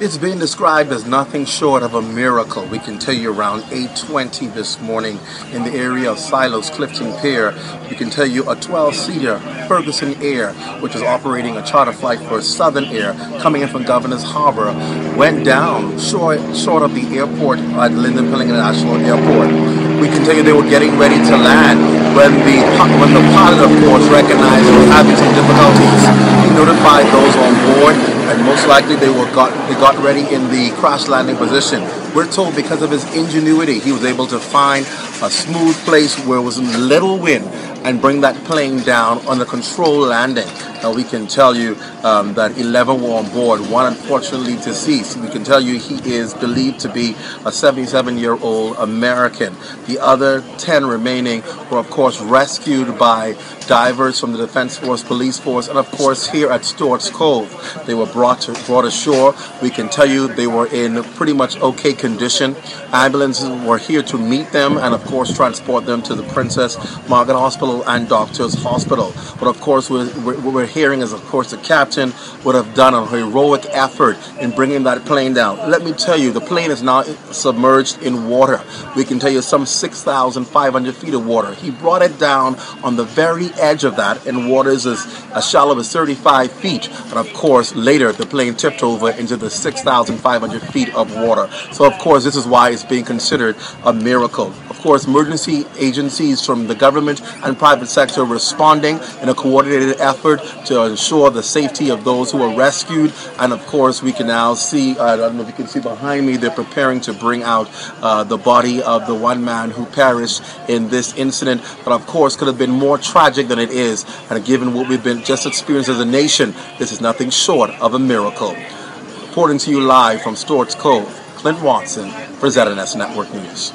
It's being described as nothing short of a miracle. We can tell you around 8.20 this morning in the area of Silos, Clifton Pier, we can tell you a 12-seater Ferguson Air, which is operating a charter flight for Southern Air, coming in from Governor's Harbor, went down short, short of the airport at Lynden Pindling International Airport. We can tell you they were getting ready to land when the when the pilot, of course, recognized was having some difficulties. He notified those on board and most likely they were got they got ready in the crash landing position. We're told because of his ingenuity, he was able to find a smooth place where was little wind and bring that plane down on a controlled landing. Now we can tell you um, that 11 were on board, one unfortunately deceased. We can tell you he is believed to be a 77-year-old American. The other 10 remaining were of course rescued by divers from the Defense Force, Police Force, and of course here at Stewart's Cove. They were brought to, brought ashore. We can tell you they were in pretty much okay condition. Ambulances were here to meet them and of course transport them to the Princess Margaret Hospital and Doctors Hospital. But of course we're, we're, we're hearing is, of course, the captain would have done a heroic effort in bringing that plane down. Let me tell you, the plane is now submerged in water. We can tell you some 6,500 feet of water. He brought it down on the very edge of that, and waters as, as shallow as 35 feet. And of course, later the plane tipped over into the 6,500 feet of water. So, of course, this is why it's being considered a miracle. Course, emergency agencies from the government and private sector responding in a coordinated effort to ensure the safety of those who are rescued. And of course, we can now see, I don't know if you can see behind me, they're preparing to bring out uh, the body of the one man who perished in this incident. But of course, could have been more tragic than it is. And given what we've been just experienced as a nation, this is nothing short of a miracle. Reporting to you live from Stewart's Cove, Clint Watson for ZNS Network News.